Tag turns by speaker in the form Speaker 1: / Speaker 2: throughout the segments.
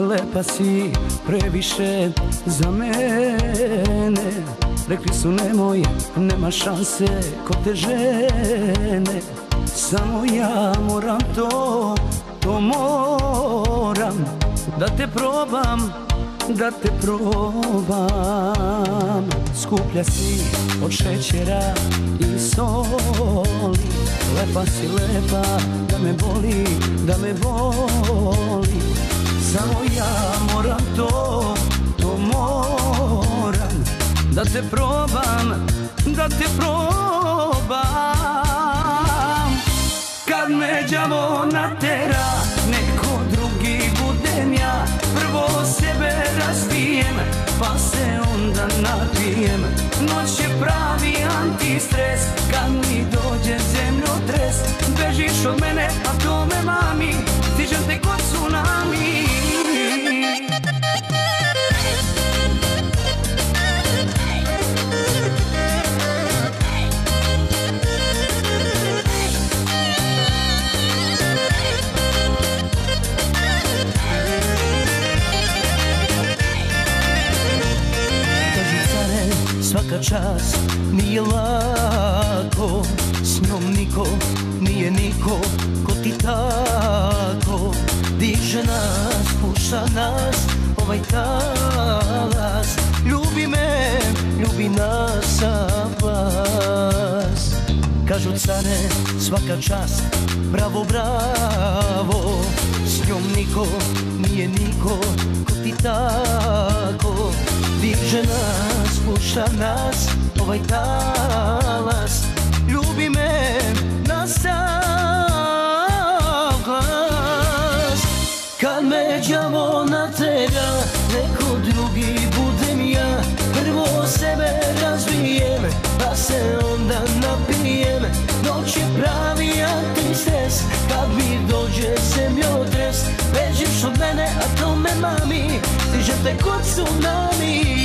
Speaker 1: lepa si previše za mene. Rekli su nemoj, nema šanse ko te žene. Samo ja moram to, to moram Da te probam, da te probam. Skuplja si od šećera i soli. Lepa si lepa, da me boli, da me boli Samo ja moram to, to moram Da te probam, da te probam. Kad me đavo natera, neko drugi budem ja. Prvo sebe razbijem, pa se onda napijem. Noć je pravi antistres, kad mi dođe zemljotres. Bežiš od mene, a to
Speaker 2: svaka čast nije lako. S njom niko nije niko ko ti tako. Diže nas, puša nas, ovaj talas. Ljubi me, ljubi nas, a vas. Kažu care, svaka čast, bravo, bravo. S njom niko nije niko ko ti tako. Diže nas, puša nas, ovaj talas. Ljubi me na sav glas. Kad me đavo natera, neko drugi budem ja. Prvo sebe razbijem, pa se onda napijem. Noć je pravi antistres, kad mi dođe zemljotres. Bežiš od mene, a to me mami, stižem te kod tsunami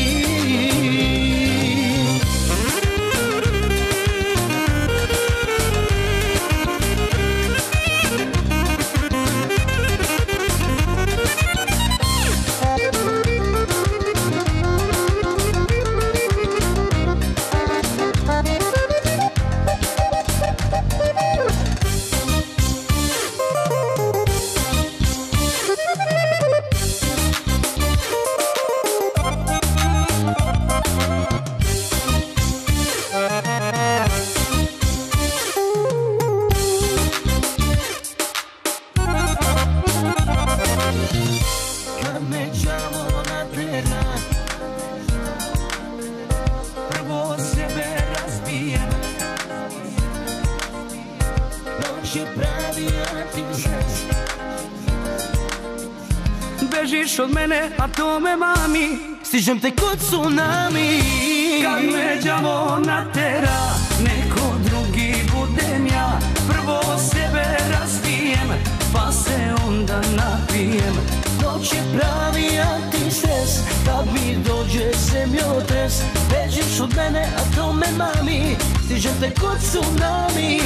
Speaker 2: je pravi antistres
Speaker 1: Bežiš od mene, a to me mami.
Speaker 2: Stižem te kod tsunami.
Speaker 1: Kad me đavo natera, neko drugi budem ja. Prvo sebe
Speaker 2: od mene, a to me mami. Stižem te kod tsunami